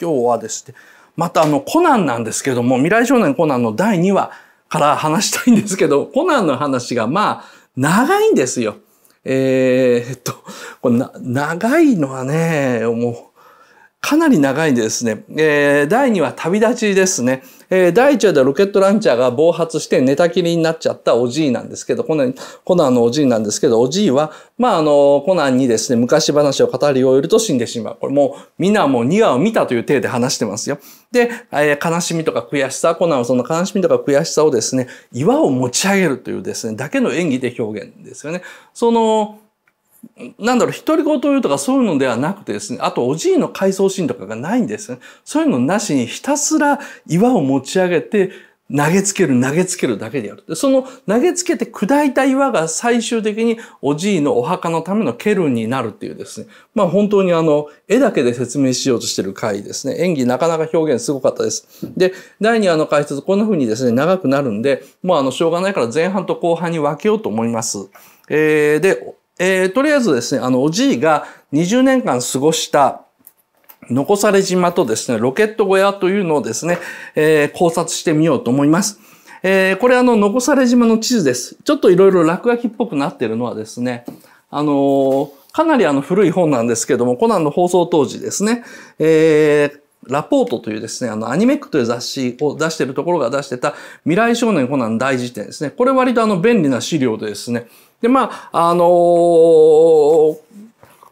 今日はですね、またあの、コナンなんですけども、未来少年コナンの第2話から話したいんですけど、コナンの話がまあ、長いんですよ。えー、っと、これな長いのはね、もう、かなり長いんですね。えー、第2話旅立ちですね。えー、第1話でロケットランチャーが暴発して寝たきりになっちゃったおじいなんですけど、コナン、コナンのおじいなんですけど、おじいは、まあ、あの、コナンにですね、昔話を語り終えると死んでしまう。これもう、みんなもう2話を見たという体で話してますよ。で、えー、悲しみとか悔しさ、コナンはその悲しみとか悔しさをですね、岩を持ち上げるというですね、だけの演技で表現ですよね。その、なんだろう、独り言を言うとかそういうのではなくてですね、あとおじいの回想シーンとかがないんですね。そういうのなしにひたすら岩を持ち上げて投げつける投げつけるだけでやる。でその投げつけて砕いた岩が最終的におじいのお墓のためのケルンになるっていうですね。まあ本当にあの、絵だけで説明しようとしてる回ですね。演技なかなか表現すごかったです。で、第2話の解説こんな風にですね、長くなるんで、もうあの、しょうがないから前半と後半に分けようと思います。えー、で、えー、とりあえずですね、あの、おじいが20年間過ごした残され島とですね、ロケット小屋というのをですね、えー、考察してみようと思います。えー、これあの、残され島の地図です。ちょっといろいろ落書きっぽくなってるのはですね、あのー、かなりあの古い本なんですけども、コナンの放送当時ですね、えー、ラポートというですね、あの、アニメックという雑誌を出しているところが出してた未来少年コナン大辞典ですね。これ割とあの便利な資料でですね、で、まあ、あのー、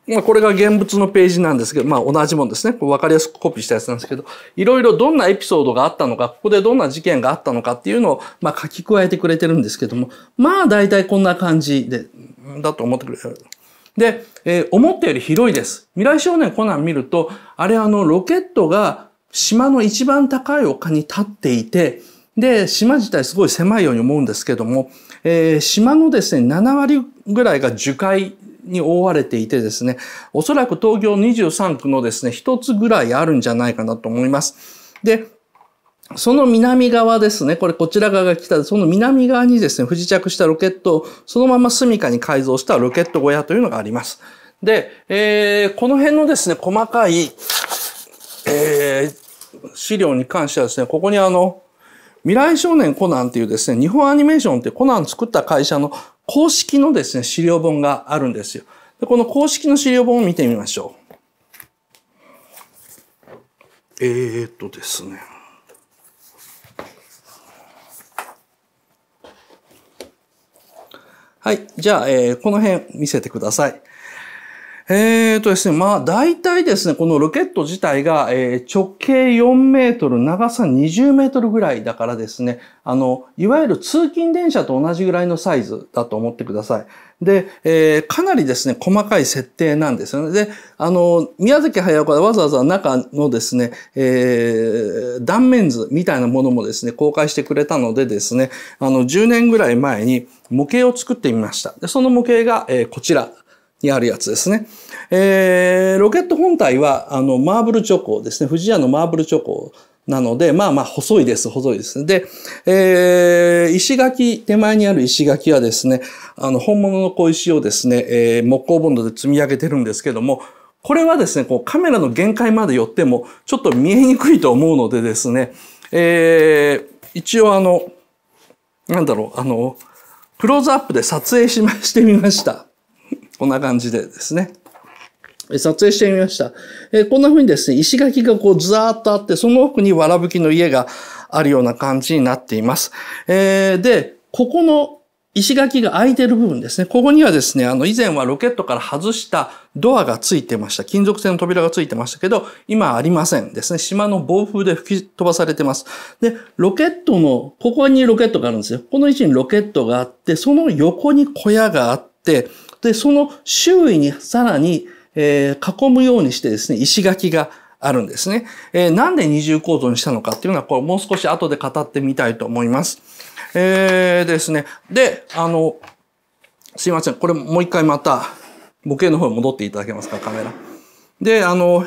まあ、これが現物のページなんですけど、まあ、同じもんですね。わかりやすくコピーしたやつなんですけど、いろいろどんなエピソードがあったのか、ここでどんな事件があったのかっていうのを、まあ、書き加えてくれてるんですけども、まあ、大体こんな感じで、だと思ってくれる。で、えー、思ったより広いです。未来少年コナン見ると、あれあの、ロケットが島の一番高い丘に立っていて、で、島自体すごい狭いように思うんですけども、えー、島のですね、7割ぐらいが樹海に覆われていてですね、おそらく東京23区のですね、一つぐらいあるんじゃないかなと思います。で、その南側ですね、これこちら側が来た、その南側にですね、不時着したロケットをそのまま住処に改造したロケット小屋というのがあります。で、えー、この辺のですね、細かい、えー、資料に関してはですね、ここにあの、未来少年コナンっていうですね、日本アニメーションってコナン作った会社の公式のですね、資料本があるんですよ。でこの公式の資料本を見てみましょう。えー、っとですね。はい。じゃあ、えー、この辺見せてください。えーとですね、まあ大体ですね、このロケット自体が、え、直径4メートル、長さ20メートルぐらいだからですね、あの、いわゆる通勤電車と同じぐらいのサイズだと思ってください。で、えー、かなりですね、細かい設定なんですよね。で、あの、宮崎駿がわざわざ中のですね、えー、断面図みたいなものもですね、公開してくれたのでですね、あの、10年ぐらい前に模型を作ってみました。で、その模型が、えー、こちらにあるやつですね。えー、ロケット本体は、あの、マーブルチョコですね。富士屋のマーブルチョコなので、まあまあ、細いです、細いです。で、えー、石垣、手前にある石垣はですね、あの、本物の小石をですね、えー、木工ボンドで積み上げてるんですけども、これはですね、こうカメラの限界まで寄っても、ちょっと見えにくいと思うのでですね、えー、一応あの、なんだろう、あの、クローズアップで撮影しま、してみました。こんな感じでですね。撮影してみました。えこんな風にですね、石垣がこうずーっとあって、その奥にわらぶきの家があるような感じになっています。えー、で、ここの石垣が開いてる部分ですね。ここにはですね、あの、以前はロケットから外したドアがついてました。金属製の扉がついてましたけど、今ありませんですね。島の暴風で吹き飛ばされてます。で、ロケットの、ここにロケットがあるんですよ。この位置にロケットがあって、その横に小屋があって、で、その周囲にさらに、えー、囲むようにしてですね、石垣があるんですね。えー、なんで二重構造にしたのかっていうのは、これもう少し後で語ってみたいと思います。えー、ですね。で、あの、すいません。これもう一回また、模型の方に戻っていただけますか、カメラ。で、あの、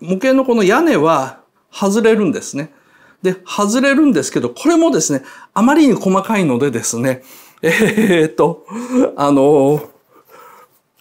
模型のこの屋根は外れるんですね。で、外れるんですけど、これもですね、あまりに細かいのでですね、えー、っと、あの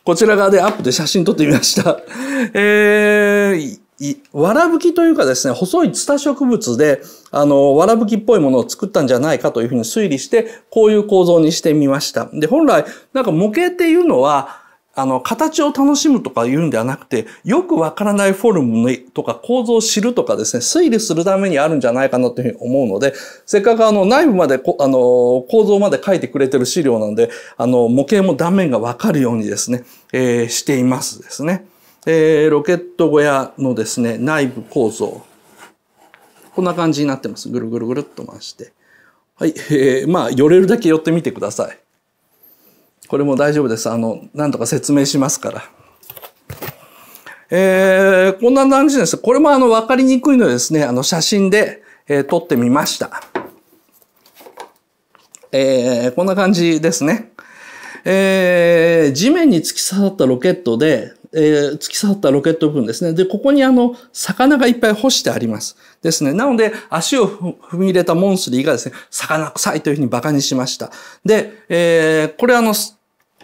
こちら側でアップで写真撮ってみました。えー、わらぶきというかですね、細いツタ植物で、あの、わらぶきっぽいものを作ったんじゃないかというふうに推理して、こういう構造にしてみました。で、本来、なんか模型っていうのは、あの、形を楽しむとか言うんではなくて、よくわからないフォルムとか構造を知るとかですね、推理するためにあるんじゃないかなというふうに思うので、せっかくあの、内部までこあの、構造まで書いてくれてる資料なんで、あの、模型も断面がわかるようにですね、えー、していますですね。えー、ロケット小屋のですね、内部構造。こんな感じになってます。ぐるぐるぐるっと回して。はい。えー、まあ、寄れるだけ寄ってみてください。これも大丈夫です。あの、なんとか説明しますから。えー、こんな感じです。これもあの、わかりにくいのでですね、あの、写真で、えー、撮ってみました。えー、こんな感じですね。えー、地面に突き刺さったロケットで、えー、突き刺さったロケット部分ですね。で、ここにあの、魚がいっぱい干してあります。ですね。なので、足を踏み入れたモンスリーがですね、魚臭いというふうに馬鹿にしました。で、えー、これあの、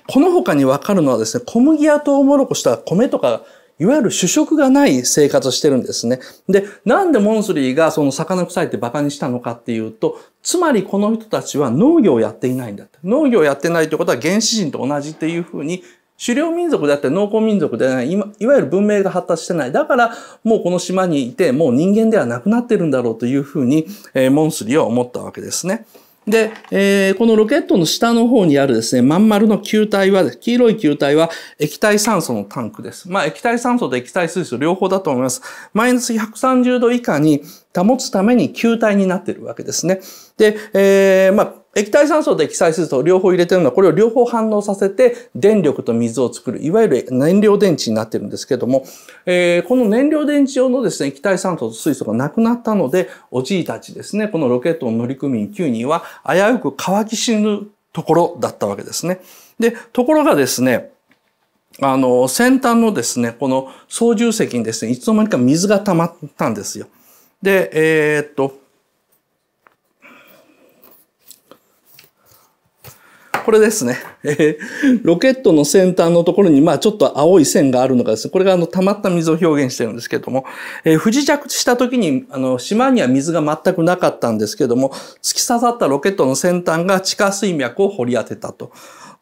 この他にわかるのはですね、小麦やトウモロコシとか米とか、いわゆる主食がない生活をしてるんですね。で、なんでモンスリーがその魚臭いって馬鹿にしたのかっていうと、つまりこの人たちは農業をやっていないんだ。農業をやってないということは原始人と同じっていうふうに狩猟民族であって農耕民族でない、いわゆる文明が発達してない。だから、もうこの島にいて、もう人間ではなくなってるんだろうというふうに、えー、モンスリーは思ったわけですね。で、えー、このロケットの下の方にあるですね、まん丸の球体は、黄色い球体は液体酸素のタンクです。まあ、液体酸素と液体水素両方だと思います。マイナス130度以下に保つために球体になっているわけですね。で、えー、まあ、液体酸素と液体水素を両方入れてるのは、これを両方反応させて電力と水を作る、いわゆる燃料電池になってるんですけども、えー、この燃料電池用のですね、液体酸素と水素がなくなったので、おじいたちですね、このロケットの乗組員9人は危うく乾き死ぬところだったわけですね。で、ところがですね、あの、先端のですね、この操縦席にですね、いつの間にか水が溜まったんですよ。で、えー、っと、これですね。え、ロケットの先端のところに、まあちょっと青い線があるのがですね、これがあの溜まった水を表現してるんですけども、えー、不時着した時に、あの、島には水が全くなかったんですけども、突き刺さったロケットの先端が地下水脈を掘り当てたと。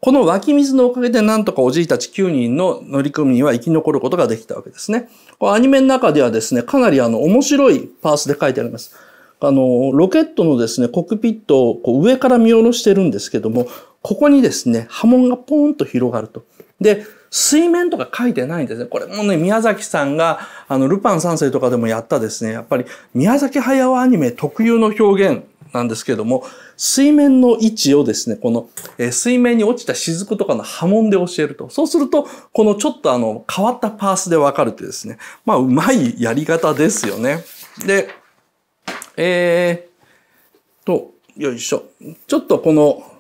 この湧き水のおかげでなんとかおじいたち9人の乗組員は生き残ることができたわけですね。こアニメの中ではですね、かなりあの面白いパースで書いてあります。あの、ロケットのですね、コックピットをこう上から見下ろしてるんですけども、ここにですね、波紋がポーンと広がると。で、水面とか書いてないんですね。これもね、宮崎さんが、あの、ルパン三世とかでもやったですね、やっぱり宮崎駿アニメ特有の表現なんですけども、水面の位置をですね、この、えー、水面に落ちた雫とかの波紋で教えると。そうすると、このちょっとあの、変わったパースでわかるってですね、まあ、うまいやり方ですよね。で、えー、と、よいしょ。ちょっとこの、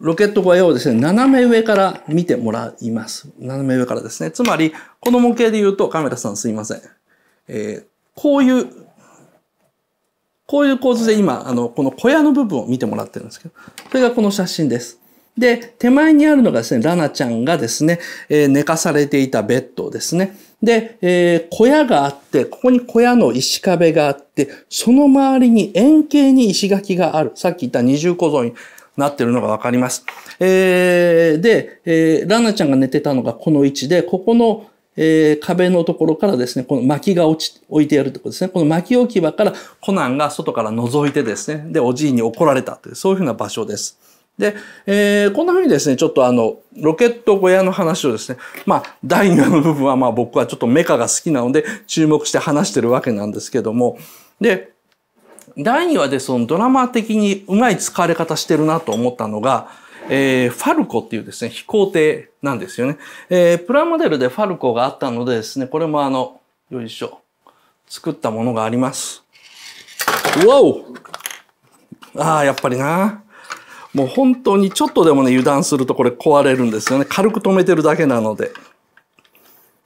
ロケット小屋をですね、斜め上から見てもらいます。斜め上からですね。つまり、この模型で言うと、カメラさんすいません。えー、こういう、こういう構図で今、あの、この小屋の部分を見てもらってるんですけど、それがこの写真です。で、手前にあるのがですね、ラナちゃんがですね、えー、寝かされていたベッドですね。で、えー、小屋があって、ここに小屋の石壁があって、その周りに円形に石垣がある。さっき言った二重構造になってるのがわかります。えー、で、えー、ラナちゃんが寝てたのがこの位置で、ここのえー、壁のところからですね、この薪が落ち、置いてあるところですね。この薪置き場からコナンが外から覗いてですね、で、おじいに怒られたという、そういうふうな場所です。で、えー、こんな風にですね、ちょっとあの、ロケット小屋の話をですね、まあ、第2話の部分はまあ僕はちょっとメカが好きなので注目して話してるわけなんですけども、で、第2話でそのドラマ的にうまい使われ方してるなと思ったのが、えー、ファルコっていうですね、飛行艇なんですよね。えー、プラモデルでファルコがあったのでですね、これもあの、よいしょ、作ったものがあります。うわおああ、やっぱりな。もう本当にちょっとでもね、油断するとこれ壊れるんですよね。軽く止めてるだけなので。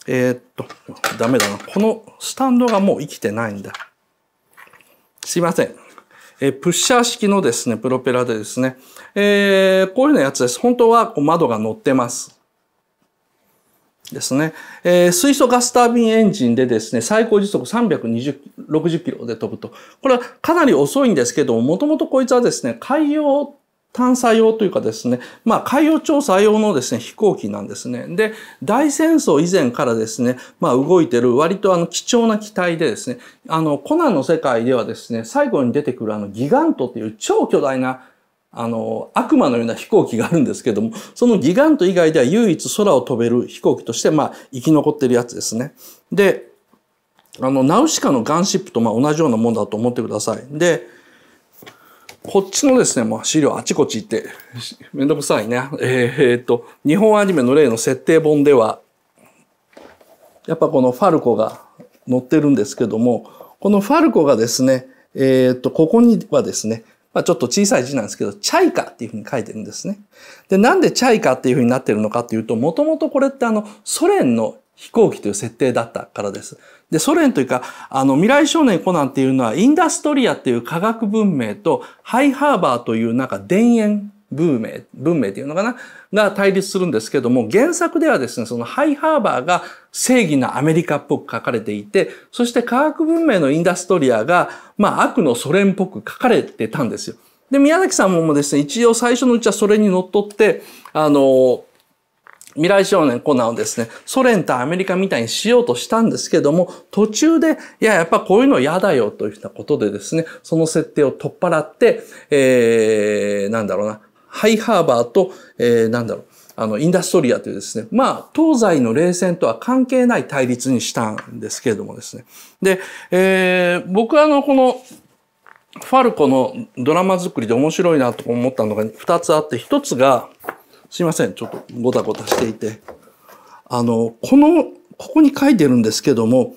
えー、っと、ダメだな。このスタンドがもう生きてないんだ。すいません。え、プッシャー式のですね、プロペラでですね、えー、こういうようなやつです。本当はこう窓が乗ってます。ですね。えー、水素ガスタービンエンジンでですね、最高時速320、60キロで飛ぶと。これはかなり遅いんですけども、もともとこいつはですね、海洋探査用というかですね、まあ海洋調査用のですね、飛行機なんですね。で、大戦争以前からですね、まあ動いてる割とあの貴重な機体でですね、あのコナンの世界ではですね、最後に出てくるあのギガントっていう超巨大なあの、悪魔のような飛行機があるんですけども、そのギガント以外では唯一空を飛べる飛行機として、まあ、生き残ってるやつですね。で、あの、ナウシカのガンシップとまあ同じようなもんだと思ってください。で、こっちのですね、まあ、資料あちこち行って、めんどくさいね。えー、っと、日本アニメの例の設定本では、やっぱこのファルコが載ってるんですけども、このファルコがですね、えー、っと、ここにはですね、まあ、ちょっと小さい字なんですけど、チャイカっていうふうに書いてるんですね。で、なんでチャイカっていうふうになってるのかっていうと、もともとこれってあの、ソ連の飛行機という設定だったからです。で、ソ連というか、あの、未来少年コナンっていうのは、インダストリアっていう科学文明と、ハイハーバーというなんか田園文明、文明っていうのかな？が対立するんですけども、原作ではですね、そのハイハーバーが正義なアメリカっぽく書かれていて、そして科学文明のインダストリアが、まあ悪のソ連っぽく書かれてたんですよ。で、宮崎さんもですね、一応最初のうちはそれにのっって、あの、未来少年コナンをですね、ソ連とアメリカみたいにしようとしたんですけども、途中で、いや、やっぱこういうの嫌だよというようなことでですね、その設定を取っ払って、えー、なんだろうな、ハイハーバーと、えー、なんだろう、あの、インダストリアというですね、まあ、東西の冷戦とは関係ない対立にしたんですけれどもですね。で、えー、僕はあの、この、ファルコのドラマ作りで面白いなと思ったのが2つあって、1つが、すいません、ちょっとごたごたしていて、あの、この、ここに書いてるんですけども、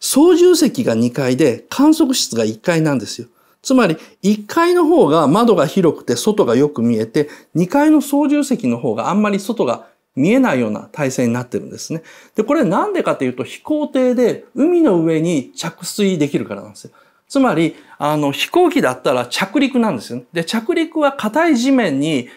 操縦席が2階で観測室が1階なんですよ。つまり、1階の方が窓が広くて外がよく見えて、2階の操縦席の方があんまり外が見えないような体制になってるんですね。で、これなんでかというと、飛行艇で海の上に着水できるからなんですよ。つまり、あの、飛行機だったら着陸なんですよ。で、着陸は硬い地面に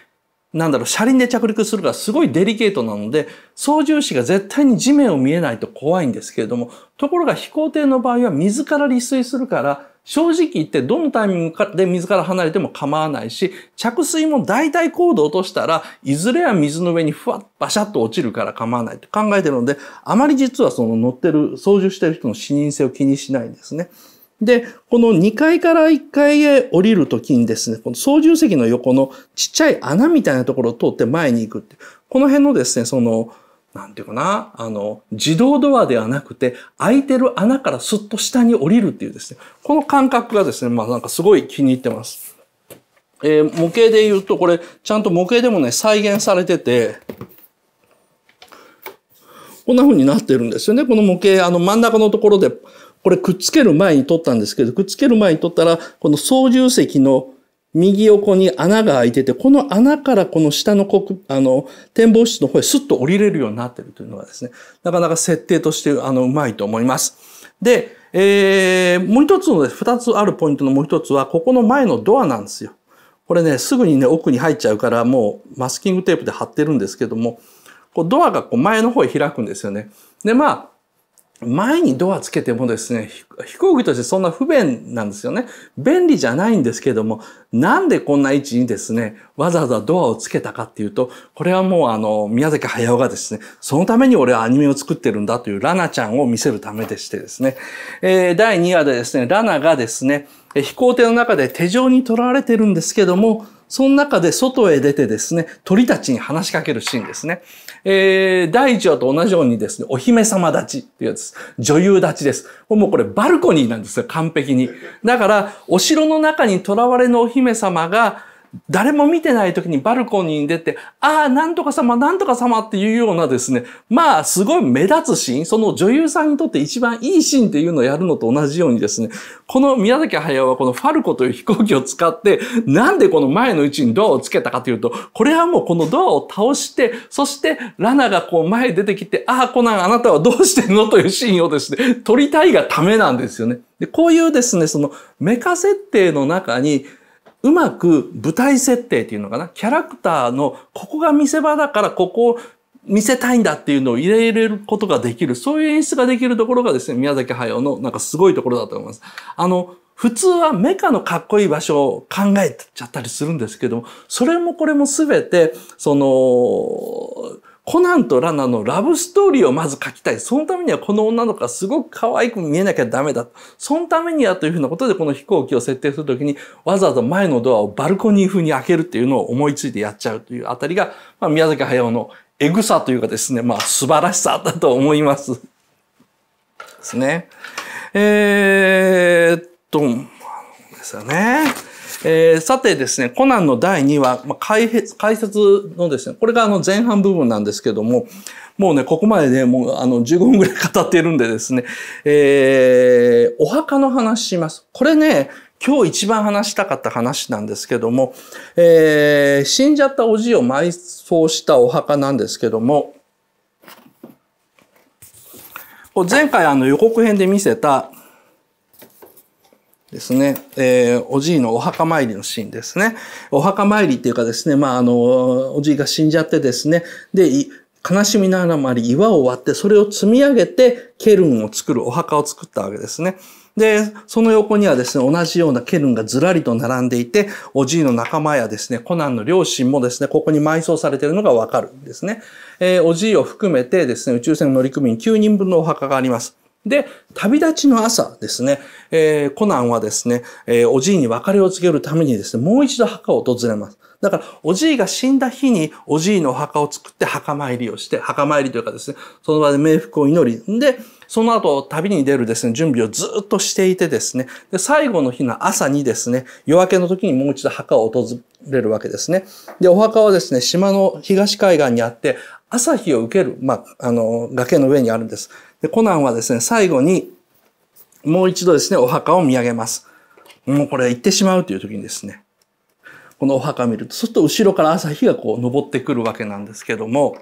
なんだろう、車輪で着陸するからすごいデリケートなので、操縦士が絶対に地面を見えないと怖いんですけれども、ところが飛行艇の場合は水から離水するから、正直言ってどのタイミングで水から離れても構わないし、着水も大体高度落としたらいずれは水の上にふわっ、バシャッと落ちるから構わないと考えてるので、あまり実はその乗ってる、操縦してる人の視認性を気にしないんですね。で、この2階から1階へ降りるときにですね、この操縦席の横のちっちゃい穴みたいなところを通って前に行くって。この辺のですね、その、なんていうかな、あの、自動ドアではなくて、開いてる穴からスッと下に降りるっていうですね、この感覚がですね、まあなんかすごい気に入ってます。えー、模型で言うと、これ、ちゃんと模型でもね、再現されてて、こんな風になってるんですよね。この模型、あの真ん中のところで、これくっつける前に撮ったんですけど、くっつける前に撮ったら、この操縦席の右横に穴が開いてて、この穴からこの下のあの、展望室の方へスッと降りれるようになってるというのがですね、なかなか設定として、あの、うまいと思います。で、えー、もう一つの二つあるポイントのもう一つは、ここの前のドアなんですよ。これね、すぐにね、奥に入っちゃうから、もうマスキングテープで貼ってるんですけども、こうドアがこう前の方へ開くんですよね。で、まあ、前にドアつけてもですね、飛行機としてそんな不便なんですよね。便利じゃないんですけども、なんでこんな位置にですね、わざわざドアをつけたかっていうと、これはもうあの、宮崎駿がですね、そのために俺はアニメを作ってるんだというラナちゃんを見せるためでしてですね、えー、第2話でですね、ラナがですね、飛行艇の中で手錠に取られてるんですけども、その中で外へ出てですね、鳥たちに話しかけるシーンですね。えー、第1話と同じようにですね、お姫様立ちっていうやつです。女優立ちです。もうこれバルコニーなんですよ、完璧に。だから、お城の中に囚われのお姫様が、誰も見てない時にバルコニーに出て、ああ、なんとか様、なんとか様っていうようなですね、まあ、すごい目立つシーン、その女優さんにとって一番いいシーンっていうのをやるのと同じようにですね、この宮崎駿はこのファルコという飛行機を使って、なんでこの前の位置にドアをつけたかというと、これはもうこのドアを倒して、そしてラナがこう前出てきて、ああ、コナンあなたはどうしてんの？というシーンをですね、撮りたいがためなんですよね。で、こういうですね、そのメカ設定の中に、うまく舞台設定っていうのかな、キャラクターのここが見せ場だからここを見せたいんだっていうのを入れれることができる、そういう演出ができるところがですね、宮崎駿のなんかすごいところだと思います。あの、普通はメカのかっこいい場所を考えちゃったりするんですけども、それもこれもすべて、その、コナンとラナのラブストーリーをまず書きたい。そのためにはこの女の子がすごく可愛く見えなきゃダメだ。そのためにはというふうなことでこの飛行機を設定するときにわざわざ前のドアをバルコニー風に開けるっていうのを思いついてやっちゃうというあたりが、まあ、宮崎駿のエグさというかですね、まあ素晴らしさだと思います。ですね。えー、っと、ですよね。えー、さてですね、コナンの第2話、まあ、解解説のですね、これがあの前半部分なんですけども、もうね、ここまでね、もうあの15分ぐらい語っているんでですね、えー、お墓の話します。これね、今日一番話したかった話なんですけども、えー、死んじゃったおじを埋葬したお墓なんですけども、前回あの予告編で見せた、ですね、えー、おじいのお墓参りのシーンですね。お墓参りっていうかですね、まあ、あの、おじいが死んじゃってですね、で、悲しみながらり岩を割って、それを積み上げて、ケルンを作る、お墓を作ったわけですね。で、その横にはですね、同じようなケルンがずらりと並んでいて、おじいの仲間やですね、コナンの両親もですね、ここに埋葬されているのがわかるんですね。えー、おじいを含めてですね、宇宙船乗組員9人分のお墓があります。で、旅立ちの朝ですね、えー、コナンはですね、えー、おじいに別れを告げるためにですね、もう一度墓を訪れます。だから、おじいが死んだ日に、おじいのお墓を作って墓参りをして、墓参りというかですね、その場で冥福を祈り、で、その後、旅に出るですね、準備をずっとしていてですね、で、最後の日の朝にですね、夜明けの時にもう一度墓を訪れるわけですね。で、お墓はですね、島の東海岸にあって、朝日を受ける、まあ、あの、崖の上にあるんです。で、コナンはですね、最後に、もう一度ですね、お墓を見上げます。もうこれ行ってしまうという時にですね、このお墓を見ると、そうすると後ろから朝日がこう昇ってくるわけなんですけども、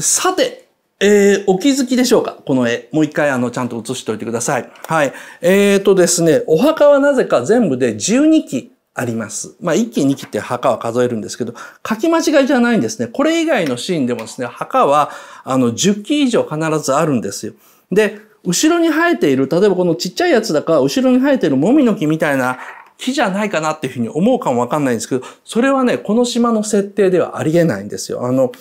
さて、えー、お気づきでしょうか？この絵。もう一回あの、ちゃんと写しておいてください。はい。えーとですね、お墓はなぜか全部で12基あります。まあ、1期2期って墓は数えるんですけど、書き間違いじゃないんですね。これ以外のシーンでもですね、墓は、あの、10基以上必ずあるんですよ。で、後ろに生えている、例えばこのちっちゃいやつだか後ろに生えているもみの木みたいな木じゃないかなっていうふうに思うかもわかんないんですけど、それはね、この島の設定ではありえないんですよ。あの、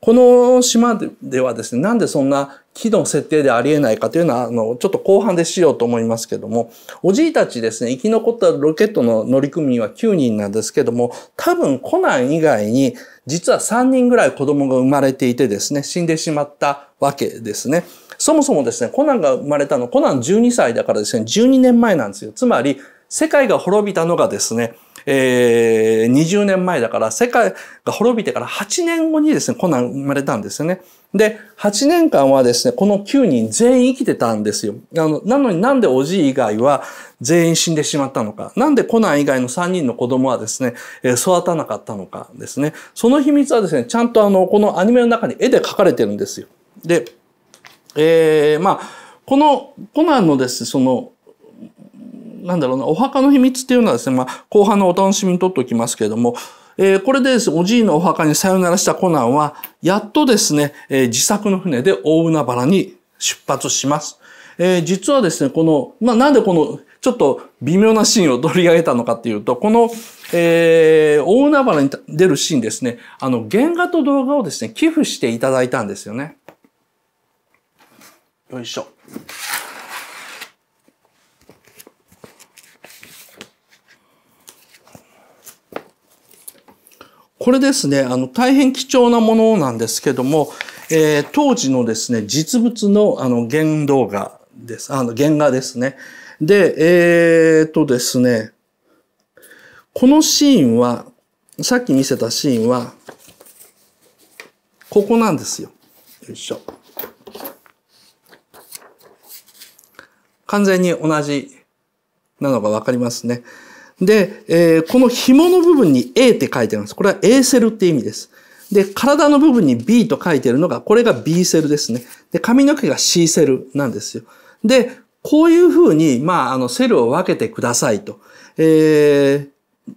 この島ではですね、なんでそんな木の設定でありえないかというのは、あの、ちょっと後半でしようと思いますけども、おじいたちですね、生き残ったロケットの乗組員は9人なんですけども、多分コナン以外に、実は3人ぐらい子供が生まれていてですね、死んでしまったわけですね。そもそもですね、コナンが生まれたの、コナン12歳だからですね、12年前なんですよ。つまり、世界が滅びたのがですね、えー、20年前だから世界が滅びてから8年後にですね、コナン生まれたんですよね。で、8年間はですね、この9人全員生きてたんですよ。あの、なのになんでおじい以外は全員死んでしまったのか。なんでコナン以外の3人の子供はですね、え育たなかったのかですね。その秘密はですね、ちゃんとあの、このアニメの中に絵で描かれてるんですよ。で、えー、まあ、このコナンのですね、その、なんだろうな、お墓の秘密っていうのはですね、まあ、後半のお楽しみにとっておきますけれども、えー、これでですね、おじいのお墓にさよならしたコナンは、やっとですね、えー、自作の船で大海原に出発します。えー、実はですね、この、まあ、なんでこの、ちょっと微妙なシーンを取り上げたのかっていうと、この、えー、大海原に出るシーンですね、あの、原画と動画をですね、寄付していただいたんですよね。よいしょ。これですね、あの、大変貴重なものなんですけども、えー、当時のですね、実物のあの原動画です。あの、原画ですね。で、えー、とですね、このシーンは、さっき見せたシーンは、ここなんですよ。よいしょ。完全に同じなのがわかりますね。で、えー、この紐の部分に A って書いてあるんです。これは A セルって意味です。で、体の部分に B と書いてるのが、これが B セルですね。で、髪の毛が C セルなんですよ。で、こういうふうに、まあ、あの、セルを分けてくださいと。え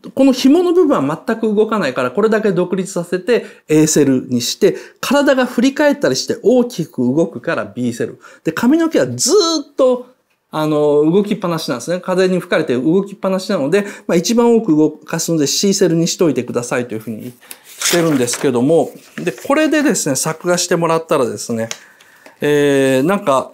ー、この紐の部分は全く動かないから、これだけ独立させて A セルにして、体が振り返ったりして大きく動くから B セル。で、髪の毛はずっとあの、動きっぱなしなんですね。風に吹かれて動きっぱなしなので、まあ、一番多く動かすので C セルにしといてくださいというふうにしてるんですけども、で、これでですね、作画してもらったらですね、えー、なんか、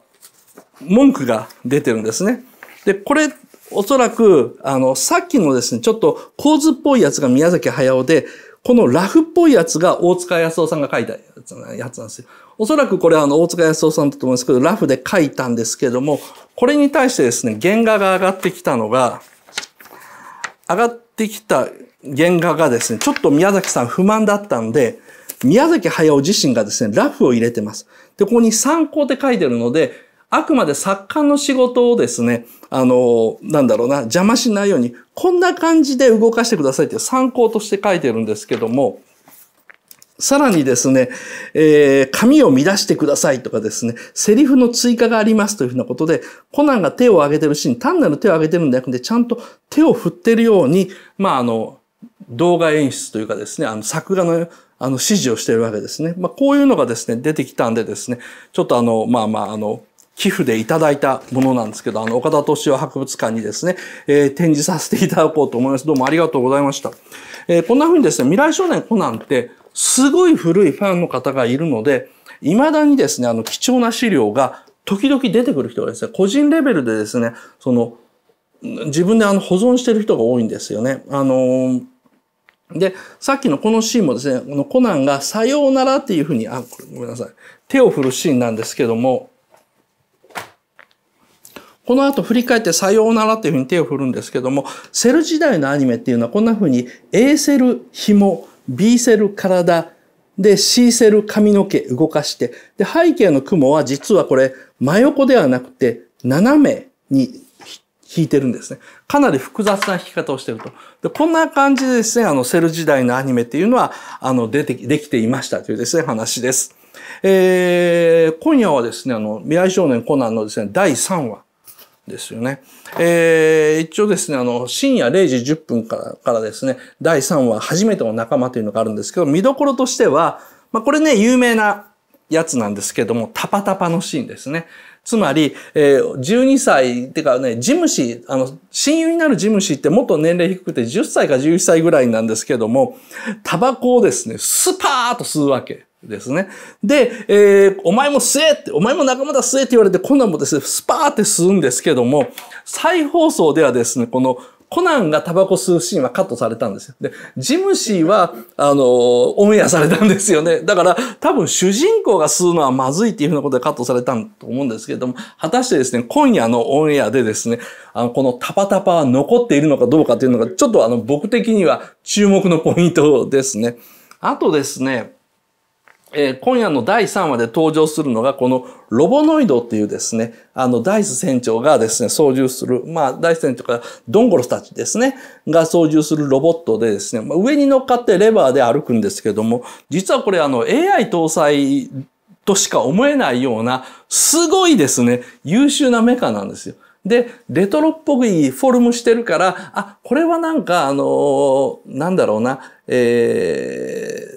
文句が出てるんですね。で、これ、おそらく、あの、さっきのですね、ちょっと構図っぽいやつが宮崎駿で、このラフっぽいやつが大塚康夫さんが書いたやつなんですよ。おそらくこれはあの大塚康夫さんだと思うんですけど、ラフで書いたんですけども、これに対してですね、原画が上がってきたのが、上がってきた原画がですね、ちょっと宮崎さん不満だったんで、宮崎駿自身がですね、ラフを入れてます。で、ここに参考って書いてるので、あくまで作家の仕事をですね、あの、なんだろうな、邪魔しないように、こんな感じで動かしてくださいって参考として書いてるんですけども、さらにですね、えー、紙を乱してくださいとかですね、セリフの追加がありますというふうなことで、コナンが手を挙げてるシーン、単なる手を挙げてるんじゃなくて、ちゃんと手を振ってるように、まあ、あの、動画演出というかですね、あの、作画のあの、指示をしているわけですね。まあ、こういうのがですね、出てきたんでですね、ちょっとあの、まあまあ、あの、寄付でいただいたものなんですけど、あの、岡田敏夫博物館にですね、えー、展示させていただこうと思います。どうもありがとうございました。えー、こんな風にですね、未来少年コナンって、すごい古いファンの方がいるので、未だにですね、あの、貴重な資料が時々出てくる人がですね、個人レベルでですね、その、自分であの保存してる人が多いんですよね。あのー、で、さっきのこのシーンもですね、このコナンがさようならっていうふうに、あ、ごめんなさい。手を振るシーンなんですけども、この後振り返ってさようならっていうふうに手を振るんですけども、セル時代のアニメっていうのはこんなふうに A セル紐、B セル体、で C セル髪の毛動かして、で背景の雲は実はこれ真横ではなくて斜めに引いてるんですね。かなり複雑な引き方をしてると。でこんな感じでですね、あのセル時代のアニメっていうのは、あの出て、できていましたというですね、話です。えー、今夜はですね、あの、未来少年コナンのですね、第3話。ですよね。えー、一応ですね、あの、深夜0時10分からからですね、第3話、初めての仲間というのがあるんですけど、見どころとしては、まあ、これね、有名なやつなんですけども、タパタパのシーンですね。つまり、えー、12歳、ってかね、事務士、あの、親友になる事務士ってもっと年齢低くて10歳か11歳ぐらいなんですけども、タバコをですね、スパーと吸うわけ。ですね。で、えー、お前も吸えって、お前も仲間だ吸えって言われて、コナンもですね、スパーって吸うんですけども、再放送ではですね、この、コナンがタバコ吸うシーンはカットされたんですよ。で、ジムシーは、あの、オンエアされたんですよね。だから、多分主人公が吸うのはまずいっていうふうなことでカットされたと思うんですけれども、果たしてですね、今夜のオンエアでですね、あの、このタパタパは残っているのかどうかっていうのが、ちょっとあの、僕的には注目のポイントですね。あとですね、えー、今夜の第3話で登場するのが、このロボノイドっていうですね、あの、ダイス船長がですね、操縦する、まあ、ダイス船長からドンゴロスたちですね、が操縦するロボットでですね、まあ、上に乗っかってレバーで歩くんですけども、実はこれあの、AI 搭載としか思えないような、すごいですね、優秀なメカなんですよ。で、レトロっぽいフォルムしてるから、あ、これはなんか、あのー、なんだろうな、えー、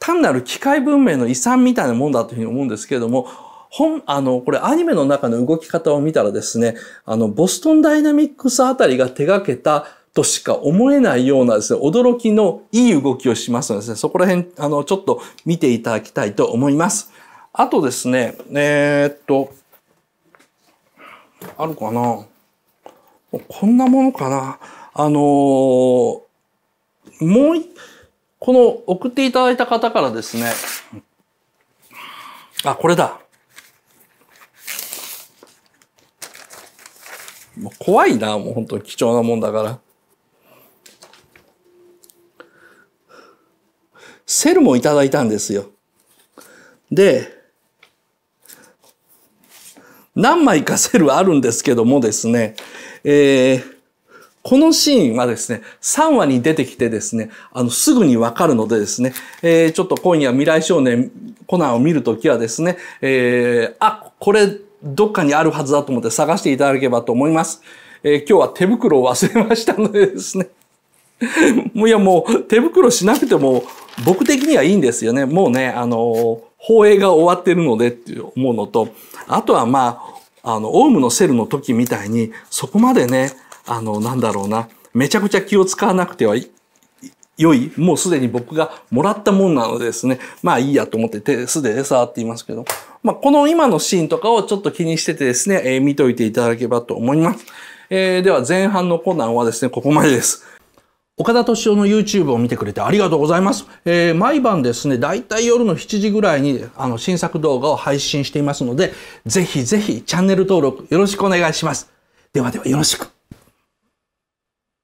単なる機械文明の遺産みたいなもんだというふうに思うんですけれども、本、あの、これアニメの中の動き方を見たらですね、あの、ボストンダイナミックスあたりが手掛けたとしか思えないようなですね、驚きのいい動きをしますのでですね、そこら辺、あの、ちょっと見ていただきたいと思います。あとですね、えー、っと、あるかなこんなものかなあのー、もう一この送っていただいた方からですね、あ、これだ。もう怖いな、もう本当に貴重なもんだから。セルもいただいたんですよ。で、何枚かセルあるんですけどもですね、えー、このシーンはですね、3話に出てきてですね、あの、すぐにわかるのでですね、えー、ちょっと今夜未来少年コナンを見るときはですね、えー、あ、これどっかにあるはずだと思って探していただければと思います。えー、今日は手袋を忘れましたのでですね、もういやもう手袋しなくても僕的にはいいんですよね。もうね、あの、放映が終わってるのでって思うのと、あとはまあ、あの、オウムのセルの時みたいに、そこまでね、あの、なんだろうな、めちゃくちゃ気を使わなくてはい良い。もうすでに僕がもらったもんなのでですね。まあいいやと思って手素で触っていますけど。まあこの今のシーンとかをちょっと気にしててですね、えー、見といていただければと思います。えー、では前半のコーナンはですね、ここまでです。岡田敏夫の YouTube を見てくれてありがとうございます。えー、毎晩ですね、だいたい夜の7時ぐらいにあの新作動画を配信していますので、ぜひぜひチャンネル登録よろしくお願いします。ではではよろしく。